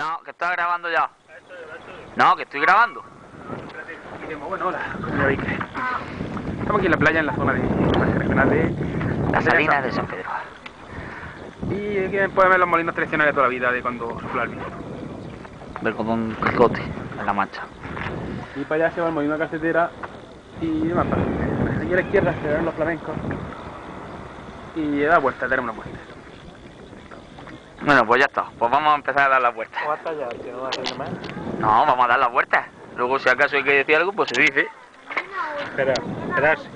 No, que estoy grabando ya. No, que estoy grabando. Bueno, hola. Estamos aquí en la playa, en la zona de la de Las salinas de San Pedro. Y aquí pueden ver los molinos tradicionales de toda la vida, de cuando sopla el viento. Ver con un Quijote en la mancha. Y para allá se va el molino de carretera y más para Aquí a la izquierda se ven los flamencos. Y da vuelta, daremos una vuelta. Bueno, pues ya está. Pues vamos a empezar a dar las vueltas. ¿Cómo hasta allá? ¿Que no va a hacer más? No, vamos a dar las vueltas. Luego, si acaso hay que decir algo, pues se dice. Espera, perfecto.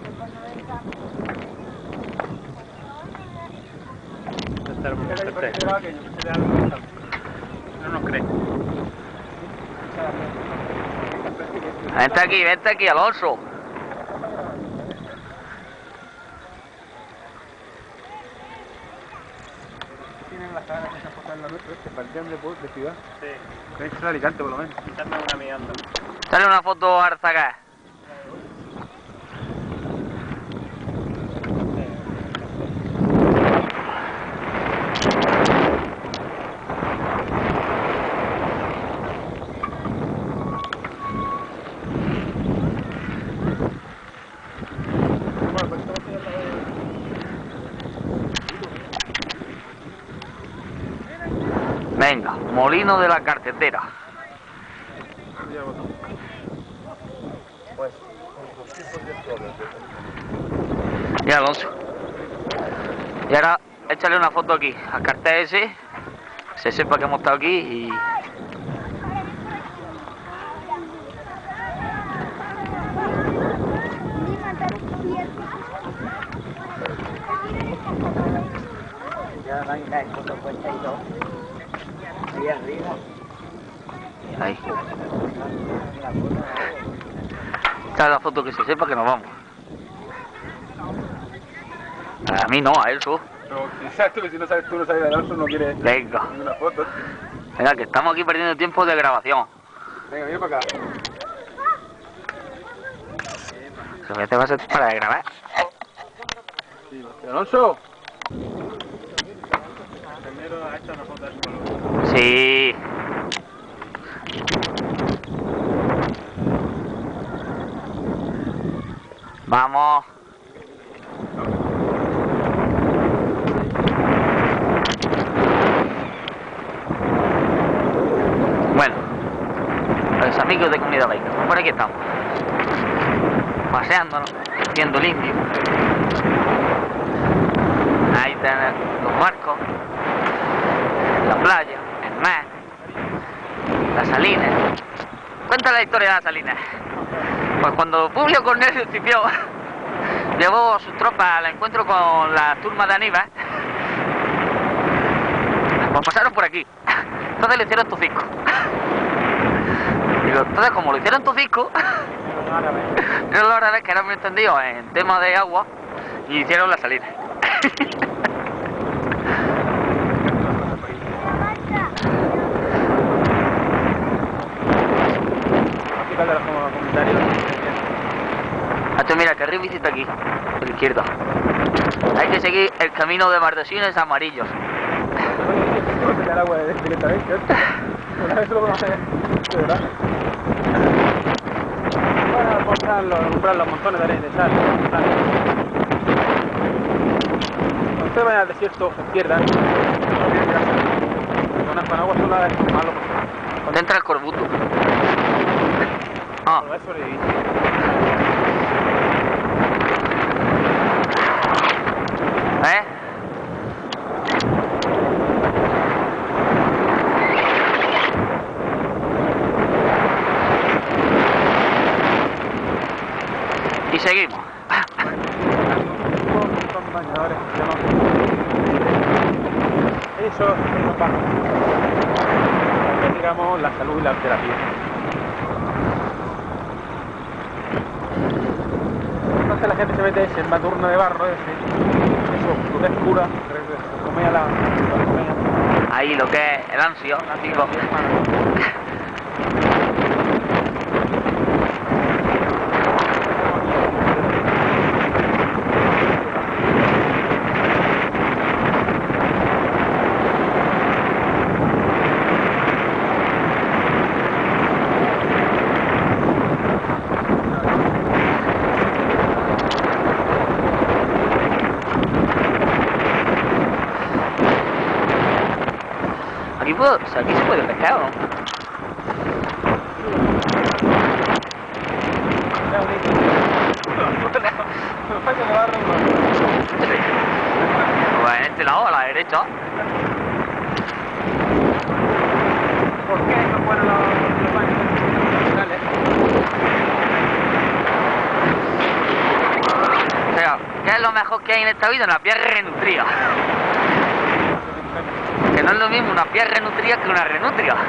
No nos cree. Vente aquí, vente aquí, Alonso. Tienen las caras que se han en la nuestra, este partido de, de ciudad. Sí, Tenéis que ser Alicante por lo menos. quítame una mirando. Sale una foto a Arzaga. Venga, molino de la cartetera. Y Alonso. Y ahora échale una foto aquí al cartel ese. Se sepa que hemos estado aquí y. ya van a caer con 52. Ahí arriba. Ahí. Echa la foto que se sepa que nos vamos. A mí no, a eso. Pero exacto que si no sabes tú, no sabes de Alonso, no quieres Venga. ninguna foto. Venga, que estamos aquí perdiendo tiempo de grabación. Venga, viene para acá. Se te va a ser para grabar. Sí, Alonso. Primero ha hecho una foto del. Sí. Vamos. Bueno, los amigos de Comunidad Baica, por aquí estamos. Paseándonos, viendo el indio. Ahí están los barcos la playa, las salinas. Cuenta la historia de las salinas. Pues cuando Publio Cornelio Escipión llevó a sus tropas al encuentro con la turma de Aníbal, pues pasaron por aquí. Entonces le hicieron tocico. Digo, entonces como lo hicieron tocico, eran los árabes que eran muy entendidos en tema de agua y hicieron la salina. Aquí para los comentarios. Hasta mira, que visita aquí, a la izquierda. Hay que seguir el camino de Mardesines amarillos. El agua directamente. Una vez lo vamos a hacer, de verdad. Van a comprar los, comprar los montones de arena de sal. Cuando ustedes vayan al desierto, se pierdan. No tienen que hacer. Con Aspanagua son las malo. ¿Dónde entra el corbuto? Es sobrevivir. ¿eh? Y seguimos. Que no. Eso es lo bajo. digamos la salud y la terapia. La gente se mete ese maturno de barro ese, eso, textura, se come a la, la comida. Ahí lo que es el ansio nativo. Aquí, sea, aquí se puede pescar, ¿o no? En este lado, a la derecha. ¿Por qué no ponen los, los? Dale. O sea, ¿qué es lo mejor que hay en esta vida? Una piel renutría. No es lo mismo una piel renutría que una renutria.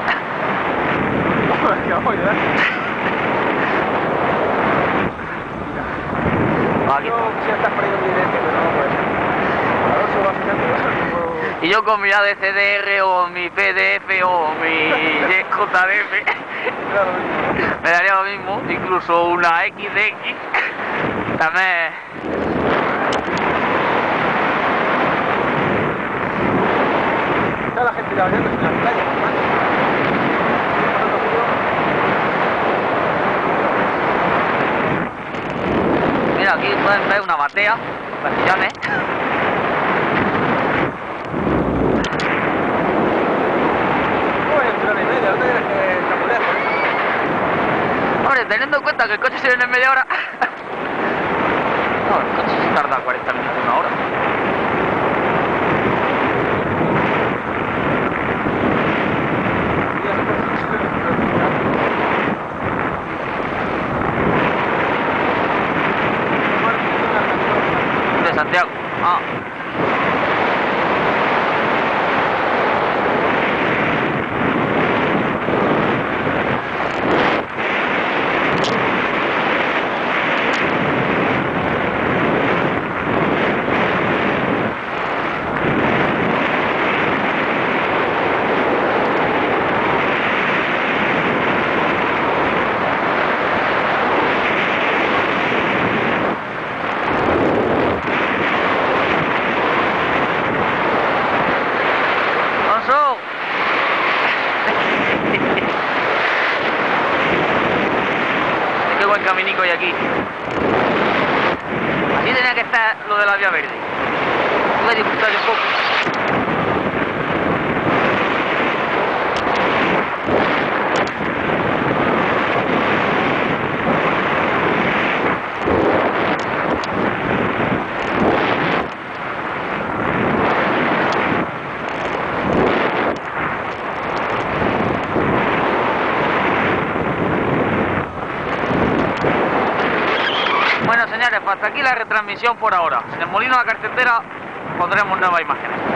Aquí. Y yo con mi ADCDR o mi PDF o mi JDF me daría lo mismo, incluso una XDX. También. está la gente ya bañando en la playa, normal. Pasando frío. Mira, aquí pueden ver una batea, mejillones. ¿Cómo hay una hora y media? ¿No te crees que estamos lejos? eh? Hombre, teniendo en cuenta que el coche se viene en media hora. No, el coche se tarda 40 minutos, 啊。Lo de la vía verde disfrutar yo un poco. Bueno, señores, pues hasta aquí la retransmisión por ahora. En el Molino de la Cartetera pondremos nuevas imágenes.